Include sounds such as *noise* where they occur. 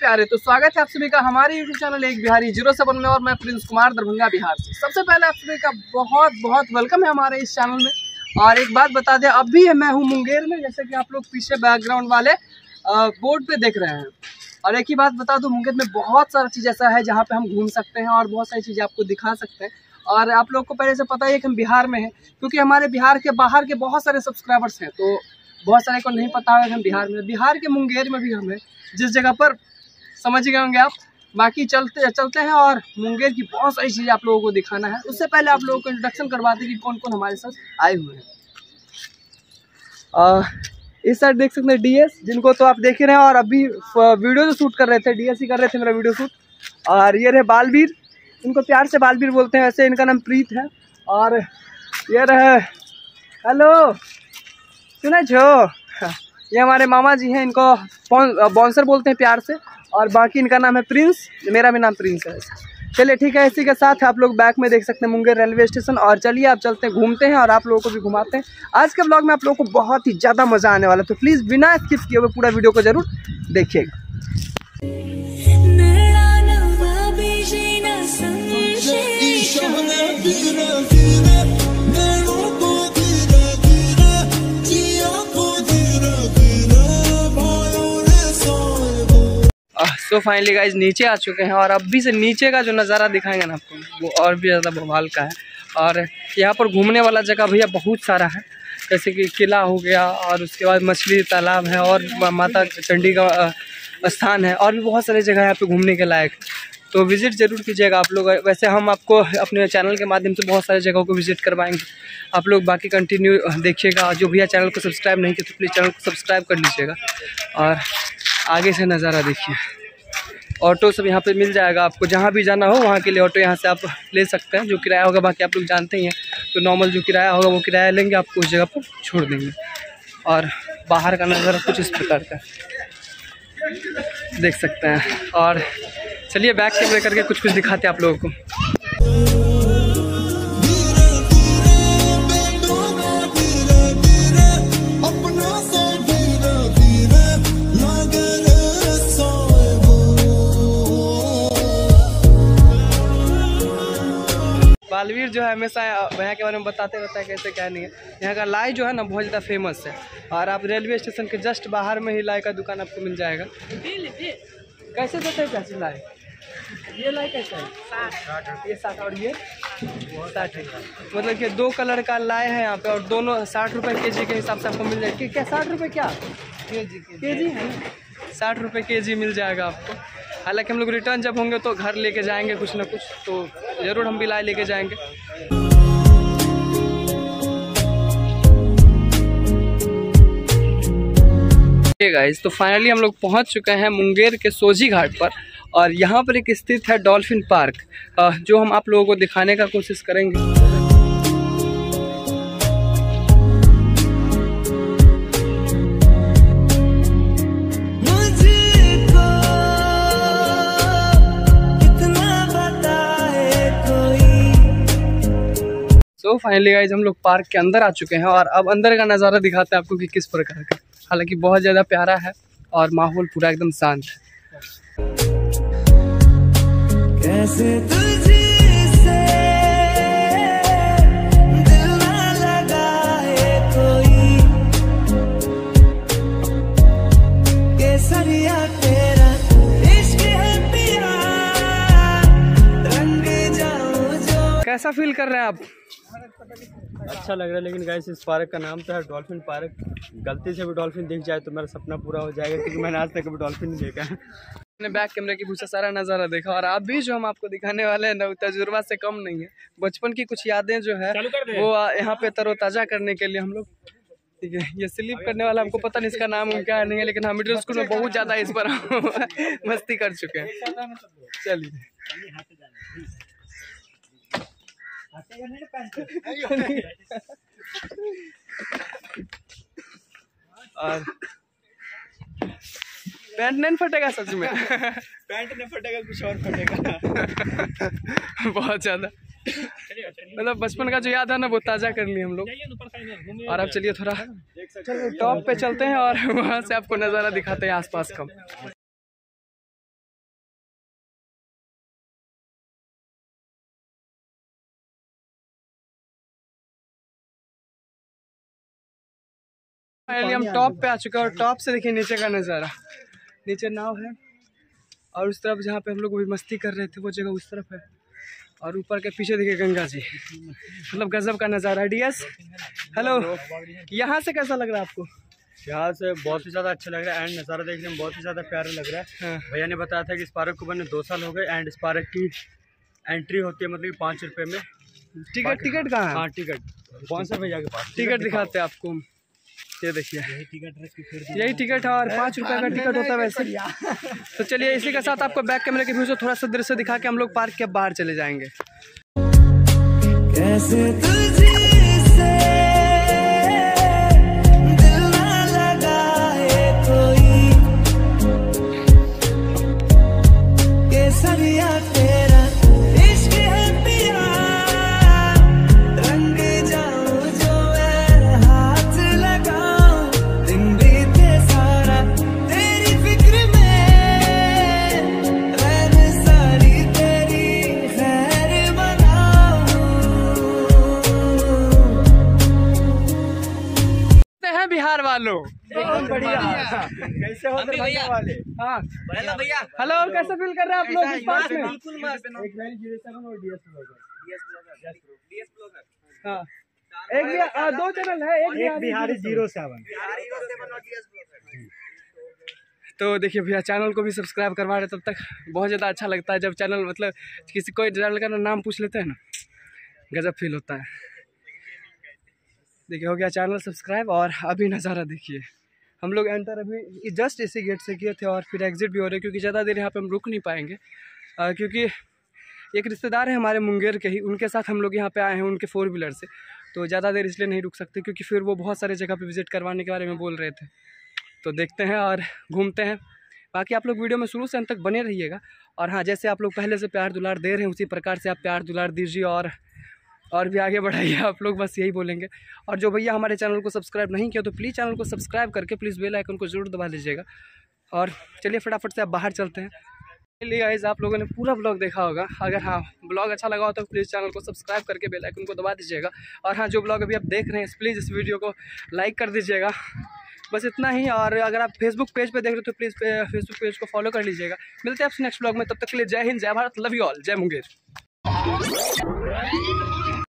प्यारे तो स्वागत है आप सभी का हमारे यूट्यूब चैनल एक बिहारी ज़ीरो सेवन में और मैं प्रिंस कुमार दरभंगा बिहार से। सबसे पहले आप सभी का बहुत बहुत वेलकम है हमारे इस चैनल में। और एक बात बता दें अभी मैं हूँ मुंगेर में, जैसे कि आप लोग पीछे बैकग्राउंड वाले बोर्ड पे देख रहे हैं। और एक ही बात बता दूँ, मुंगेर में बहुत सारा चीज़ ऐसा है जहाँ पे हम घूम सकते हैं और बहुत सारी चीज़ें आपको दिखा सकते हैं। और आप लोग को पहले से पता ही है कि हम बिहार में हैं, क्योंकि हमारे बिहार के बाहर के बहुत सारे सब्सक्राइबर्स हैं तो बहुत सारे को नहीं पता होगा कि हम बिहार में बिहार के मुंगेर में भी हम हैं, जिस जगह पर, समझ गए होंगे आप? बाकी चलते चलते हैं और मुंगेर की बहुत सारी चीज़ें आप लोगों को दिखाना है। उससे पहले आप लोगों को इंट्रोडक्शन करवाते हैं कि कौन कौन हमारे साथ आए हुए हैं। इस साइड देख सकते हैं डीएस जिनको तो आप देख ही रहे हैं और अभी वीडियो जो शूट कर रहे थे डीएस ही कर रहे थे मेरा वीडियो शूट और ये रहे बालवीर, इनको प्यार से बालवीर बोलते हैं वैसे इनका नाम प्रीत है। और ये रहे हेलो सुना छो ये हमारे मामा जी हैं, इनको बॉन्सर बोलते हैं प्यार से। और बाकी इनका नाम है प्रिंस। मेरा भी नाम प्रिंस है। चलिए ठीक है, इसी के साथ आप लोग बैक में देख सकते हैं मुंगेर रेलवे स्टेशन और चलिए आप चलते हैं, घूमते हैं और आप लोगों को भी घुमाते हैं। आज के ब्लॉग में आप लोगों को बहुत ही ज़्यादा मज़ा आने वाला है तो प्लीज़ बिना स्किप किए हुए पूरा वीडियो को ज़रूर देखिएगा। सो फाइनली गाइज़ नीचे आ चुके हैं और अभी से नीचे का जो नज़ारा दिखाएँगे ना आपको, वो और भी ज़्यादा बवाल का है। और यहाँ पर घूमने वाला जगह भैया बहुत सारा है, जैसे कि किला हो गया और उसके बाद मछली तालाब है और माता चंडी का स्थान है और भी बहुत सारे जगह यहाँ पे घूमने के लायक। तो विज़िट ज़रूर कीजिएगा आप लोग, वैसे हम आपको अपने चैनल के माध्यम से बहुत सारे जगहों को विज़िट करवाएँगे। आप लोग बाकी कंटिन्यू देखिएगा, जो भैया चैनल को सब्सक्राइब नहीं किया तो प्लीज़ चैनल को सब्सक्राइब कर लीजिएगा। और आगे से नज़ारा देखिए। ऑटो सब यहाँ पे मिल जाएगा आपको। जहाँ भी जाना हो, वहाँ के लिए ऑटो यहाँ से आप ले सकते हैं। जो किराया होगा, बाकी आप लोग जानते ही हैं। तो नॉर्मल जो किराया होगा, वो किराया लेंगे, आपको उस जगह पर छोड़ देंगे। और बाहर का नज़ारा कुछ इस प्रकार का। देख सकते हैं। और चलिए बैक कैमरे करके कुछ कुछ दिखाते हैं आप लोगों को। बालवीर जो है हमेशा यहाँ के बारे में बताते रहता है कैसे क्या नहीं है। यहाँ का लाई जो है ना बहुत ज़्यादा फ़ेमस है। और आप रेलवे स्टेशन के जस्ट बाहर में ही लाई का दुकान आपको मिल जाएगा। कैसे देते हैं कैसे लाई? ये लाई कैसा है? साठ ये साठ और ये? साठ मतलब कि दो कलर का लाई है यहाँ पे और दोनों साठ रुपये के जी के हिसाब से आपको मिल जाएगा। क्या साठ रुपये क्या? के जी के जी है साठ रुपये के जी मिल जाएगा आपको। हालाँकि हम लोग रिटर्न जब होंगे तो घर लेके जाएँगे कुछ ना कुछ तो ज़रूर हम भी लाए लेके जाएँगे। गाइस तो फाइनली हम लोग पहुँच चुके हैं मुंगेर के सोजी घाट पर और यहाँ पर एक स्थित है डॉल्फिन पार्क जो हम आप लोगों को दिखाने का कोशिश करेंगे। फाइनली गाइज़ हम लोग पार्क के अंदर आ चुके हैं और अब अंदर का नज़ारा दिखाते हैं आपको कि किस प्रकार का। हालाँकि बहुत ज़्यादा प्यारा है और माहौल पूरा एकदम शांत है। कैसा फील कर रहे हैं आप? अच्छा लग रहा है लेकिन गाइस इस पार्क का नाम तो है डॉल्फिन पार्क। गलती से भी डॉल्फिन दिख जाए तो मेरा सपना पूरा हो जाएगा क्योंकि मैंने आज तक कभी डॉल्फिन नहीं देखा। है मैंने बैक कैमरे की पूछा सारा नज़ारा देखा। और आप भी जो हम आपको दिखाने वाले हैं ना तजुर्बा से कम नहीं है। बचपन की कुछ यादें जो है वो यहाँ पे तरोताज़ा करने के लिए हम लोग ठीक है ये स्लीप करने वाला हमको पता नहीं इसका नाम क्या नहीं है लेकिन हम मिडिल स्कूल में बहुत ज़्यादा इस पर *laughs* मस्ती कर चुके हैं। चलिए। और पैंट नहीं फटेगा सच में। पैंट नहीं फटेगा कुछ और फटेगा। बहुत ज़्यादा। मतलब बचपन का जो याद है ना वो ताज़ा कर लिए हम लोग। और अब चलिए थोड़ा टॉप पे चलते हैं और वहाँ से आपको नज़ारा दिखाते हैं आसपास का। फाइनली हम टॉप पे आ चुके हैं और टॉप से देखिए नीचे का नज़ारा। नीचे नाव है और उस तरफ़ जहाँ पे हम लोग अभी मस्ती कर रहे थे वो जगह उस तरफ़ है। और ऊपर के पीछे देखिए गंगा जी। मतलब गजब का नज़ारा है। डीएस हेलो यहाँ से कैसा लग रहा है आपको? यहाँ से बहुत ही ज़्यादा अच्छा लग रहा है एंड नज़ारा देखने में बहुत ही ज़्यादा प्यारा लग रहा है। हाँ। भैया ने बताया था कि इस पार्क को बने दो साल हो गए एंड इस पार्क की एंट्री होती है मतलब पाँच रुपये में। टिकट टिकट कहाँ हाँ टिकट। कौन सा भैया के पास? टिकट दिखाते हैं आपको हम। ये देखिए। यही टिकट है और पाँच रुपये का टिकट होता है वैसे। तो चलिए इसी के साथ आपको बैक कैमरे के व्यू से थोड़ा सा दृश्य दिखा के हम लोग पार्क के बाहर चले जाएँगे। कैसे तुझसे वालों कैसे हो वाले? हाँ। भैया। हेलो कैसे फील कर रहे हैं आप लोग इस पार्क में? बिल्कुल मस्त। एक वैली ज़ीरो और डीएस ब्लॉगर हाँ। एक भी आ, दो चैनल है एक एक बिहारी ज़ीरो सेवन। तो देखिए भैया चैनल को भी सब्सक्राइब करवा रहे तब तक। बहुत ज़्यादा अच्छा लगता है जब चैनल मतलब किसी कोई चैनल का नाम पूछ लेते हैं ना गजब फील होता है। देखिए हो गया चैनल सब्सक्राइब और अभी नज़ारा देखिए। हम लोग एंटर अभी जस्ट इसी गेट से किए थे और फिर एग्जिट भी हो रहे क्योंकि ज़्यादा देर यहाँ पे हम रुक नहीं पाएँगे। अ, क्योंकि एक रिश्तेदार है हमारे मुंगेर के ही उनके साथ हम लोग यहाँ पे आए हैं उनके फोर व्हीलर से। तो ज़्यादा देर इसलिए नहीं रुक सकते क्योंकि फिर वो बहुत सारे जगह पे विज़िट करवाने के बारे में बोल रहे थे। तो देखते हैं और घूमते हैं। बाकी आप लोग वीडियो में शुरू से अंत तक बने रहिएगा। और हाँ जैसे आप लोग पहले से प्यार दुलार दे रहे हैं उसी प्रकार से आप प्यार दुलार दीजिए और और भी आगे बढ़ाइए, आप लोग बस यही बोलेंगे। और जो भैया हमारे चैनल को सब्सक्राइब नहीं किया तो प्लीज़ चैनल को सब्सक्राइब करके प्लीज़ बेल आइकन को ज़रूर दबा लीजिएगा। और चलिए फटाफट से आप बाहर चलते हैं। चलिए गाइस आप लोगों ने पूरा ब्लॉग देखा होगा। अगर हाँ ब्लॉग अच्छा लगा हो तो प्लीज़ चैनल को सब्सक्राइब करके बेल आइकन को दबा दीजिएगा। और हाँ जो ब्लॉग अभी आप देख रहे हैं प्लीज़ इस वीडियो को लाइक कर दीजिएगा। बस इतना ही, और अगर आप फेसबुक पेज पे देख रहे हो तो प्लीज़ फेसबुक पेज को फॉलो कर लीजिएगा। मिलते हैं आपसे नेक्स्ट ब्लॉग में, तब तक के लिए जय हिंद, जय भारत लव यू ऑल जय मुंगेर।